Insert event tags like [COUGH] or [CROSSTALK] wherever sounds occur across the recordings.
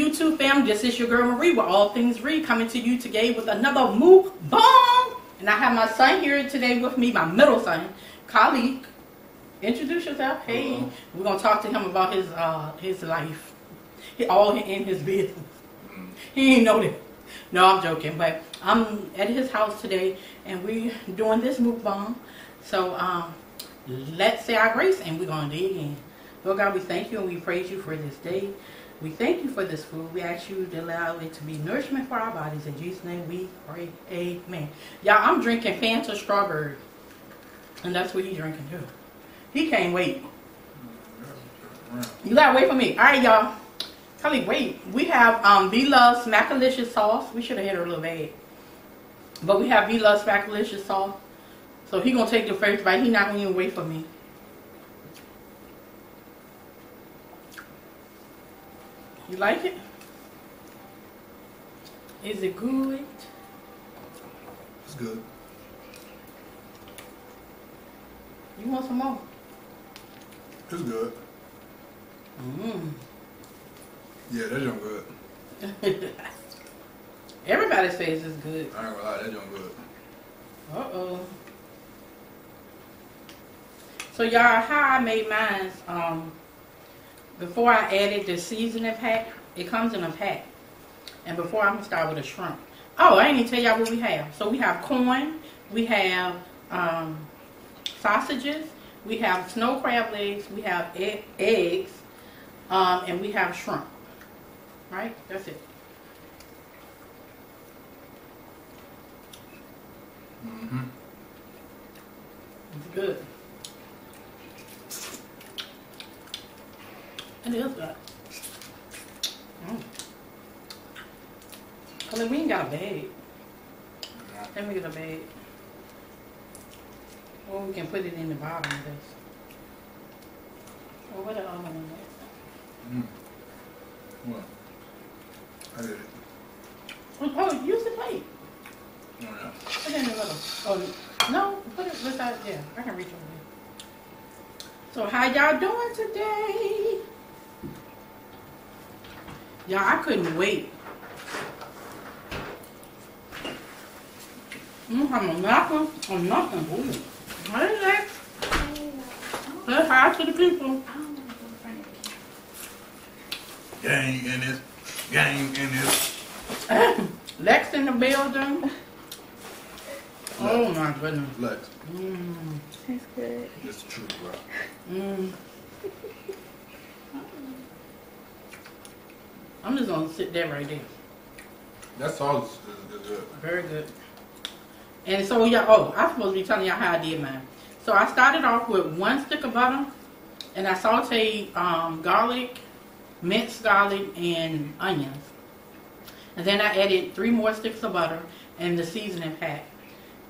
YouTube fam. This is your girl Marie with All Things Ree coming to you today with another mukbang. And I have my son here today with me, my middle son, Kalek. Introduce yourself. Hey, we're gonna talk to him about his uh his life, He- all in his business. He ain't know that. No, I'm joking. But I'm at his house today, and we doing this mukbang. So um, let's say our grace, and we're gonna dig in. Lord God, we thank you and we praise you for this day. We thank you for this food. We ask you to allow it to be nourishment for our bodies. In Jesus' name we pray. Amen. Y'all, I'm drinking Fanta strawberry. And that's what he's drinking too. He can't wait. You gotta wait for me. Alright, y'all. Kelly, wait. We have um B Love Smackalicious sauce. We should have hit her a little bag. But we have B Love Smackalicious sauce. So he gonna take the first bite. He not gonna even wait for me. You like it? Is it good? It's good. You want some more? It's good. Mmm. Yeah, that junk good. [LAUGHS] Everybody says it's good. I ain't gonna lie, that junk good. Uh oh. So y'all, how I made mine? Um, before I added the seasoning pack, it comes in a pack. And before I'm gonna start with a shrimp. Oh, I didn't even tell y'all what we have. So we have corn, we have um, sausages, we have snow crab legs, we have e- eggs, um, and we have shrimp. Right? That's it. Mm-hmm. It's good. It is good. Mm. I mean, we ain't got a bag. Let me get a bag. Or we can put it in the bottom of this. Or what the oven in there? Mm. What? I did it. Oh, Oh, use the plate. Oh, yeah. Put it in the middle. Oh, no, put it beside, yeah, I can reach over there. So how y'all doing today? Y'all, I couldn't wait. I'm nothing, I'm nothing. Ooh. What is that? Say hi to the people. Gang in this. Gang in this. [CLEARS THROAT] Lex in the building. Oh my goodness. Lex. Mm, That's good. It's the truth, bro. mm. I'm just gonna sit there right there. That sauce is, is, is good. Very good. And so y'all, oh, I'm supposed to be telling y'all how I did mine. So I started off with one stick of butter, and I sauteed um, garlic, minced garlic, and onions. And then I added three more sticks of butter and the seasoning pack.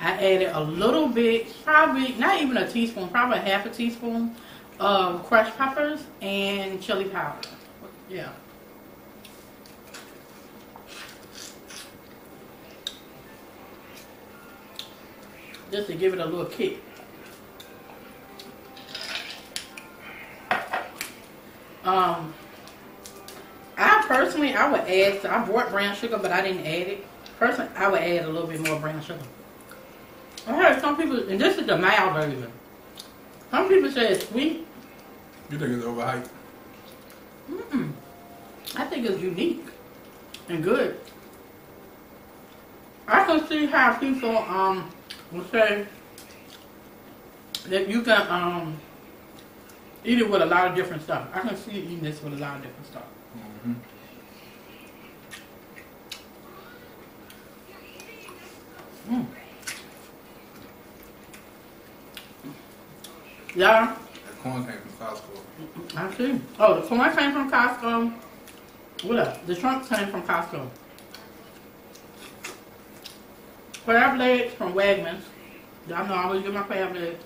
I added a little bit, probably not even a teaspoon, probably half a teaspoon of crushed peppers and chili powder. Yeah. Just to give it a little kick. Um, I personally, I would add. I bought brown sugar, but I didn't add it. Personally, I would add a little bit more brown sugar. I heard some people, and this is the mild version. Some people say it's sweet. You think it's overhyped? Mm-mm. I think it's unique and good. I can see how people um will say that you can um eat it with a lot of different stuff. I can see you eating this with a lot of different stuff. Mm-hmm. Mm. Yeah, That corn came from Costco. I see. Oh, the corn came from Costco. What else? The shrimp came from Costco. Crab legs from Wegmans. Y'all know I always get my crab legs.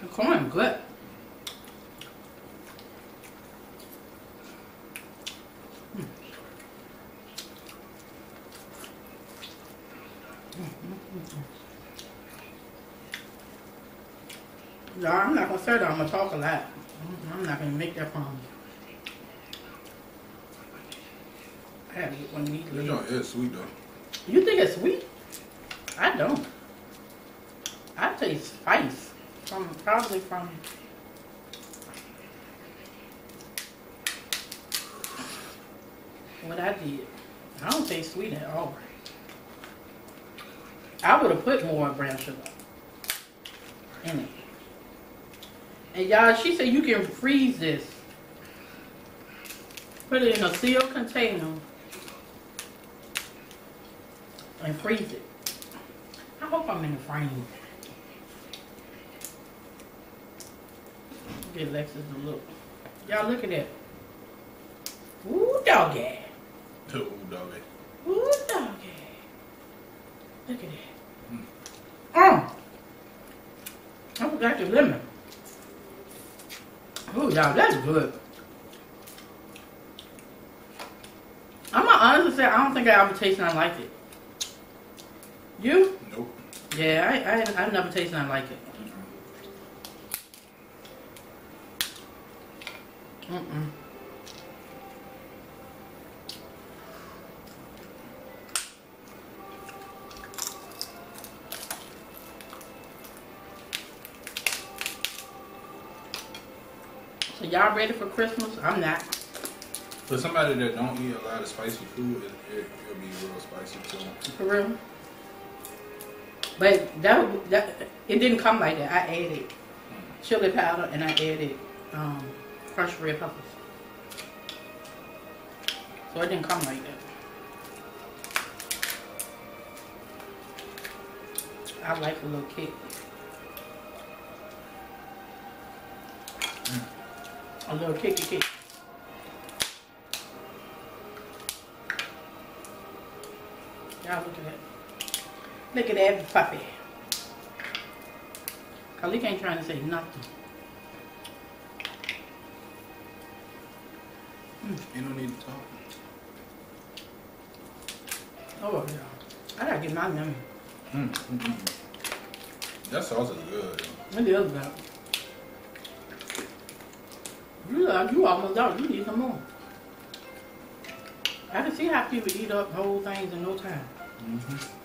The corn good. Mm. Yeah, I'm not gonna say that. I'm gonna talk a lot. I'm- not gonna make that promise. I had to get one of these. This joint is sweet though. You think it's sweet? I don't. I taste spice from probably from. What I did. I don't taste sweet at all. I would have put more brown sugar in it. And y'all, she said you can freeze this. Put it in a sealed container and freeze it. I hope I'm in the frame. Get Lexus a look. Y'all look at that. Ooh, doggy. Ooh, doggy. Ooh, doggy. Look at that. Mm. I forgot the lemon. Ooh, y'all, that's good. I'm gonna honestly say I don't think I ever tasted nothing like it. You? Nope. Yeah, I I I've never tasted nothing like it. Mm-mm. So y'all ready for Christmas? I'm not. For somebody that don't eat a lot of spicy food, it, it, it'll be real spicy too. For real. But that that it didn't come like that. I added chili powder and I added um, crushed red peppers. So it didn't come like that. I like a little kick. A little kicky kick. Y'all look at that. Look at that puppy. Kalek ain't trying to say nothing. You don't need to talk. Oh, yeah. I gotta get my memory. Mm, mm, mm. That sauce is good. What the other about? You, uh, you almost done. You need some more. I can see how people eat up whole things in no time. Mm-hmm.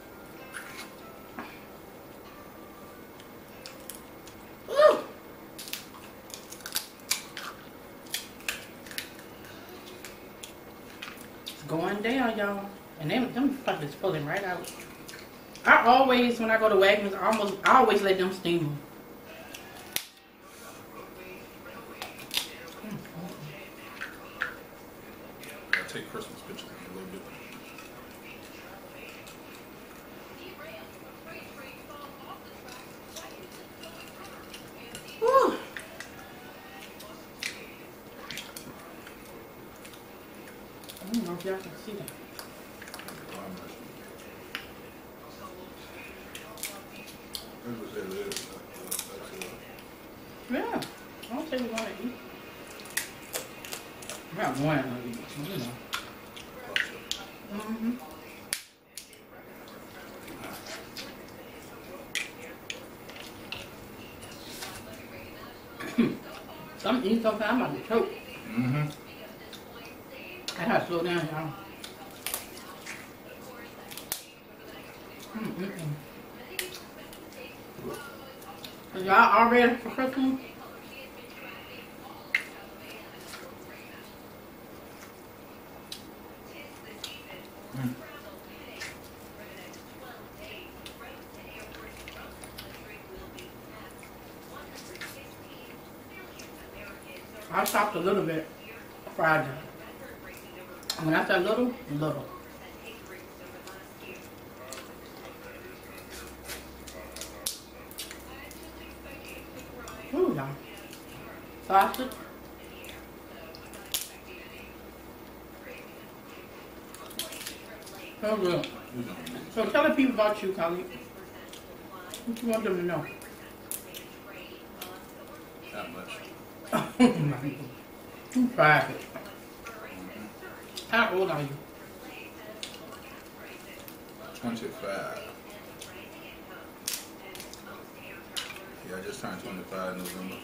Y'all. And them, them fuckers pulling right out. I always, when I go to Wegmans, I almost, I always let them steam them. I'll take Christmas pictures a little bit. Whew. I don't know if y'all can see. That was it, it. That's it. Yeah, I'll tell you what I eat. I got one you know. Mm-hmm. Some eat so fast, I'm about to choke. Mm-hmm. I gotta slow down, y'all. Mm-mm-mm. Y'all all ready for Christmas? Stopped a little bit Friday. When I say little, little. Ooh, y'all. Sausage. So good. So tell the people about you, Kalek. What you want them to know? that much. You private. How old are you? 25. Yeah, I just turned 25 in November.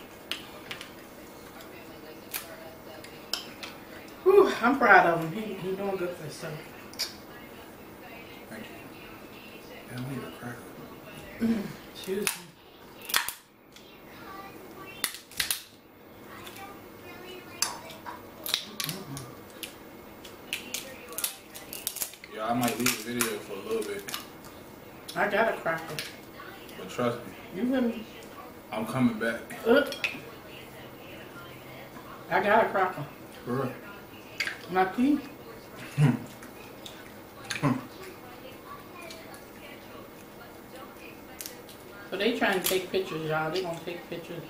Whew, I'm proud of him. He he doing good for himself. Thank you. I need a cracker. Excuse me. Yeah, I might leave the video for a little bit, I got a cracker. but trust me, You can. I'm coming back. Uh, I got a cracker. For real. My teeth. So they trying to take pictures, y'all. They gonna take pictures.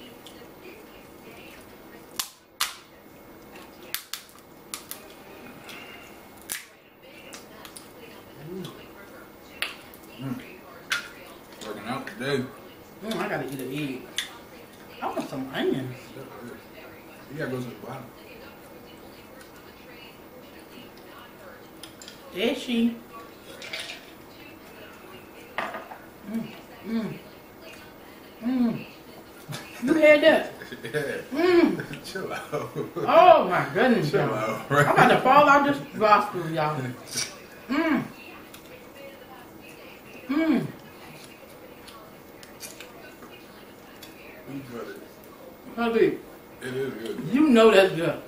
Working out today. Mm, I gotta eat an egg. I want some onions. You gotta go to the bottom. There she. Mm, mm, mm. You had that? yeah. Mm. Chill out. Oh my goodness, Chill y'all. out. I'm about to fall out this gospel, y'all. Mmm. Mmm. But it- Honey, It is good. you know that's good.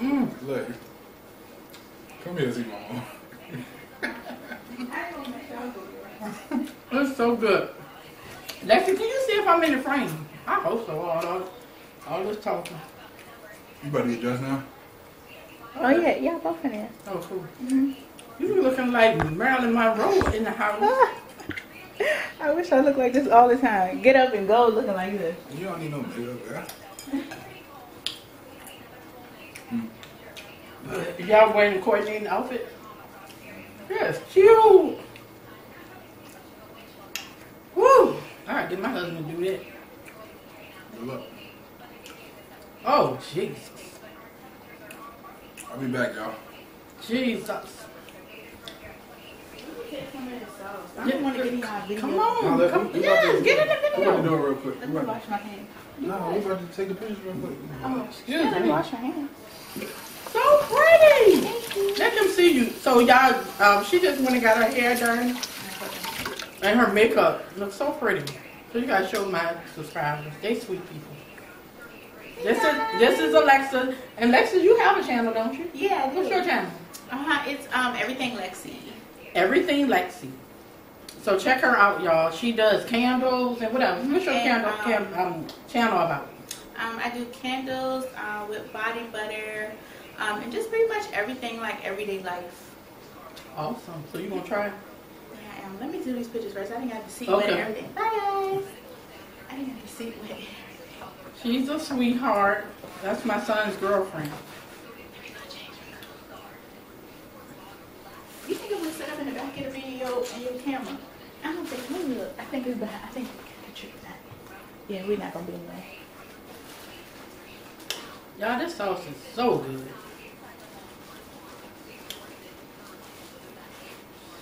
Mmm. Look. Come here, see mama. It's so good. Lexi, can you see if I'm in the frame? I hope so. All, all, all this talking. You about to get dressed now? Oh yeah, yeah, both in there. Oh, cool. Mm-hmm. You looking like Marilyn Monroe in the house. [LAUGHS] I wish I looked like this all the time. Get up and go looking like this. You don't need no makeup, girl. Y'all wearing the coordinating outfit? Yes, cute. Woo! I gotta get my husband to do that. Good luck. Oh, Jesus. I'll be back, y'all. Jesus. I don't want to get in y'all video. Come on. let- Come, we- we yes, get in the We about to do it real quick. Let We me about wash my hands. to, no, we about to take a picture real quick. Oh, Excuse yeah, let me me. wash my hands. Let them see you. So y'all, um, she just went and got her hair done. And her makeup looks so pretty. So you gotta show my subscribers. They sweet people. This is this is Alexa. And Alexa, you have a channel, don't you? Yeah, What's your channel? Uh huh. It's um everything Lexi. Everything Lexi. So check her out, y'all. She does candles and whatever. What's your And, candle um, cam, um, channel about? Um, I do candles uh, with body butter, um, and just pretty much everything like everyday life. Awesome. So you gonna try? Yeah, um, let me do these pictures first. I didn't have the seat Okay. wet everything. Bye guys. I didn't have the seat wet. She's a sweetheart. That's my son's girlfriend. You think I'm gonna sit up in the back of the video and your camera? I don't think. Let me look. I think it's behind. I think the trick that. Yeah, we're not gonna be in there. Y'all, this sauce is so good.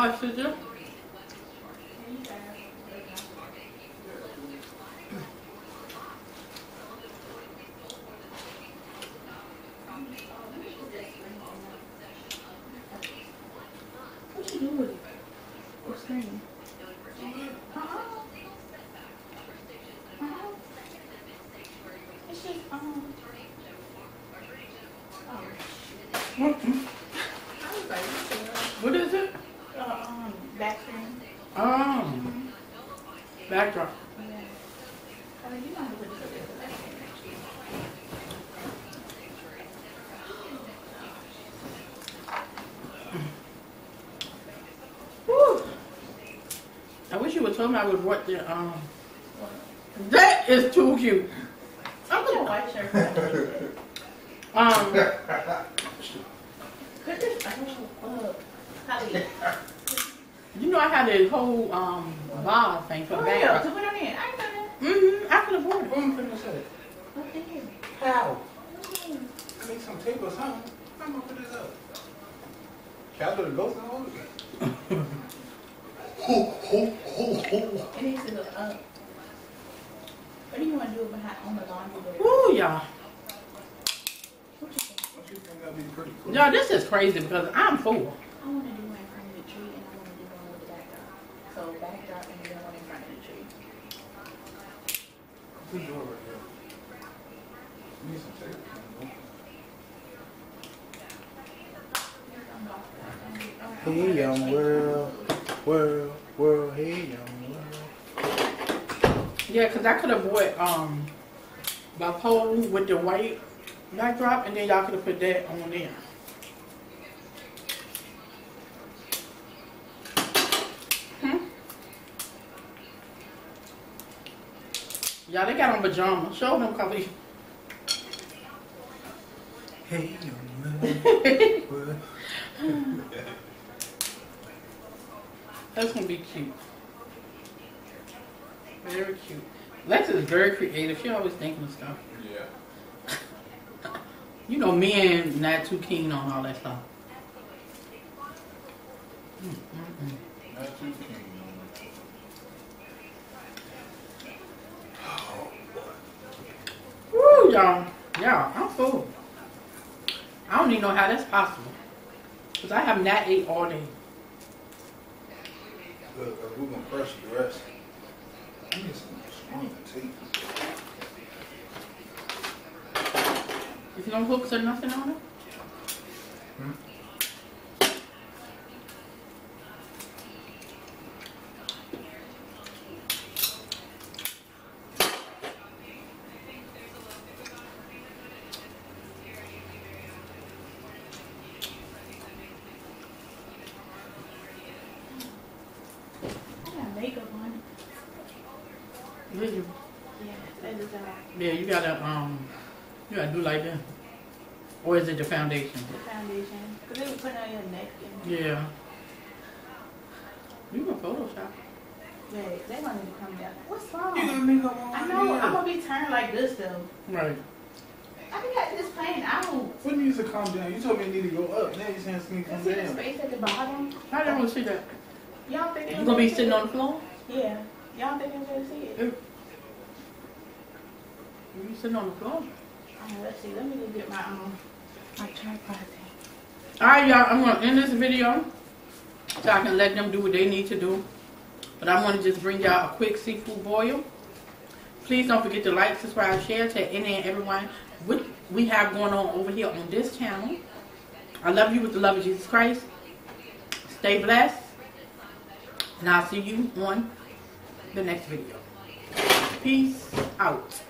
What you doing with it? What's screen? It's just um. Oh, What, I was like, what's what is it? the, uh, um, back screen? Um, backdrop. Yeah. I mean, you know how to put this up there for back screen. Woo. I wish you would tell me I would work the, um, that is too cute. I'm Put your gonna, white shirt. [LAUGHS] Um, Put this, uh, Holly. You know I had a whole um bar thing for the Oh, yeah, bag. to put on in. I ain't done that. Mm-hmm. I could afford it. What am I finna say? What the hell? How? I need some tape or something. How am gonna put this up? Calendar the ghost and all of it. Ho, ho, ho, ho. It needs to look up. What do you want to do behind on the laundry? board? Ooh, y'all. What you think? Don't you think that'd be pretty cool? Y'all, this is crazy because I'm full. I want to do one in front of the tree and I want to do one with the backdrop. So backdrop and then one in front of the tree. Who's door right here? You need some tape. Hey young world, world, world, hey young world. Yeah, because I could have bought um my pole with the white backdrop and then y'all could have put that on there. Y'all, they got on pajamas. Show them, Kalek. Hey young [LAUGHS] world, world. That's gonna be cute. Very cute. Lex is very creative. She always thinking of stuff. Yeah. You know, men not too keen on all that stuff. Mm, mm, mm. Not too keen on it. Y'all. Y'all, I'm full. I don't even know how that's possible. Because I have not ate all day. Look, we're gonna crush the rest. I need some stronger tape. There's no hooks or nothing on it? I Did you? Yeah, that is Yeah, you gotta, um, you gotta do like that. Or is it the foundation? the foundation. Because they were putting on your neck and Yeah. You can Photoshop. yeah, they want me to come down. What's wrong? You got makeup on I right know, here. I'm going to be turned like this though. Right. I think I just playing out. What needs to calm down? You told me it need to go up. Now you're saying it's going to come down. See the down. space at the bottom? I didn't want to see that. Y'all think You gonna be sitting on the floor? Yeah. Y'all think I'm to see it? You sitting on the floor. Alright, let's see. Let me just get my um my tripod thing. Alright, y'all, I'm gonna end this video so I can let them do what they need to do. But I want to just bring y'all a quick seafood boil. Please don't forget to like, subscribe, share to any and everyone what we have going on over here on this channel. I love you with the love of Jesus Christ. Stay blessed. And I'll see you on the next video. Peace out.